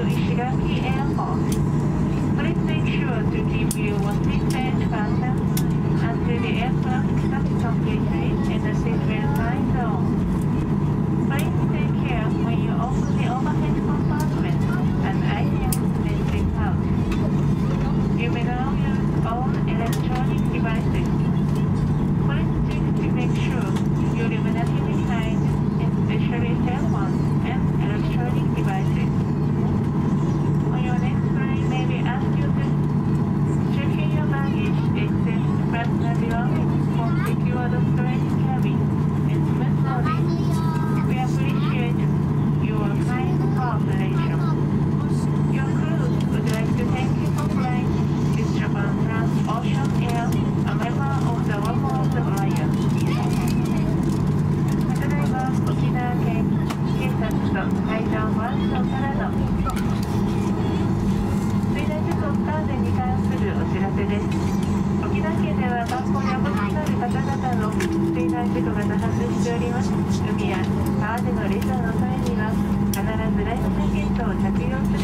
into Ishigaki Airport. lot of friends. 車の際には必ずライフジャケットを着用する